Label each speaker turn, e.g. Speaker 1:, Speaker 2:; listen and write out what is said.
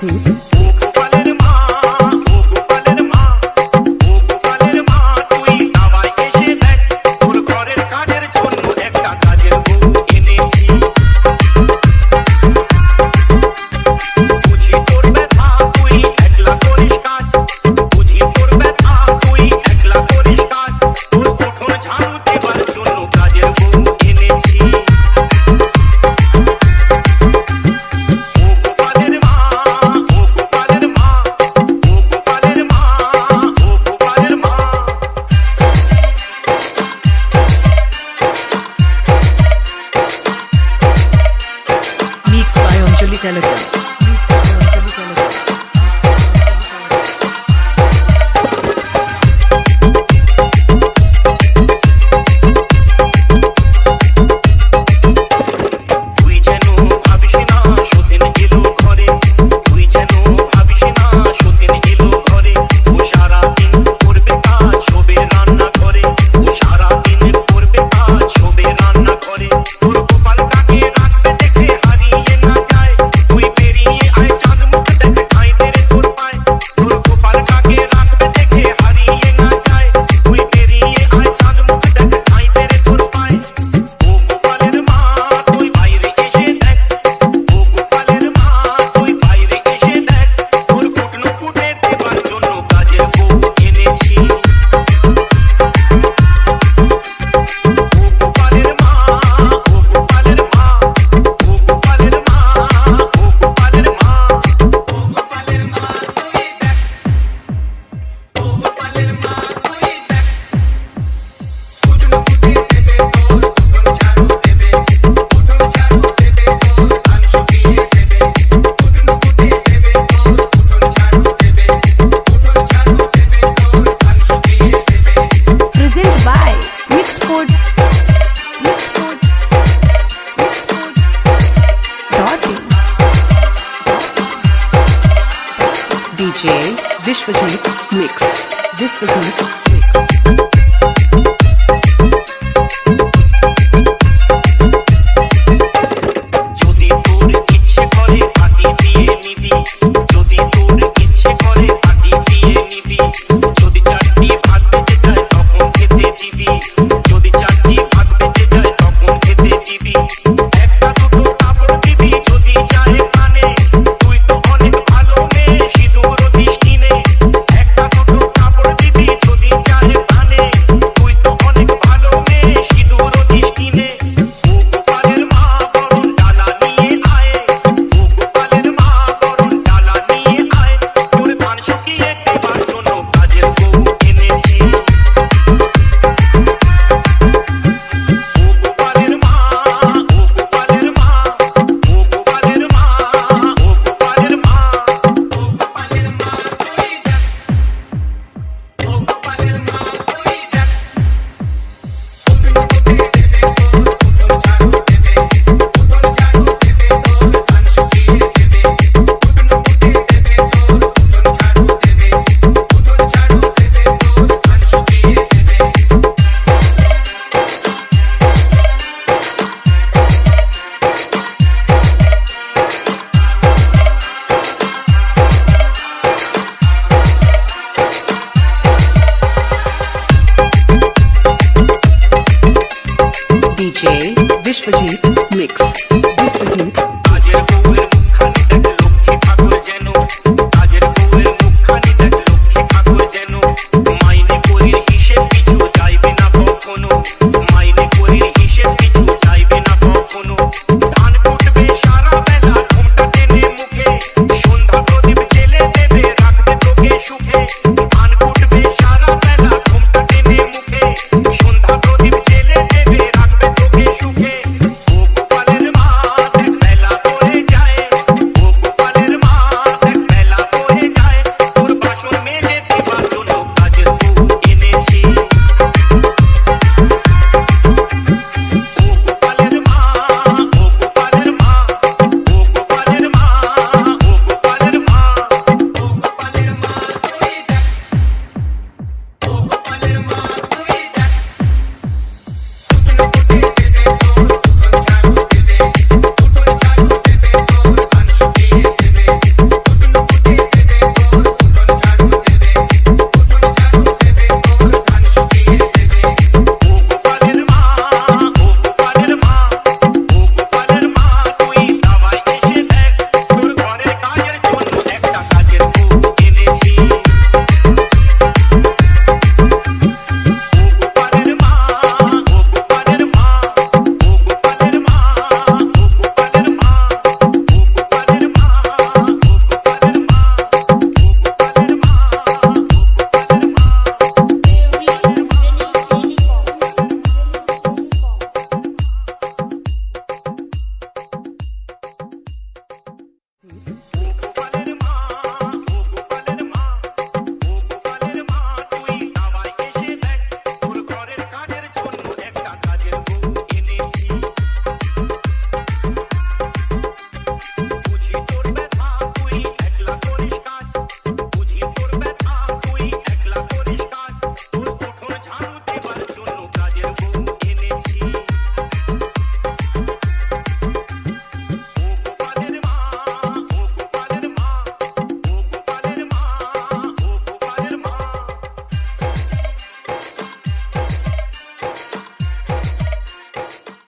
Speaker 1: Thank
Speaker 2: you.
Speaker 1: deliberate. 就 是 Afrobeat.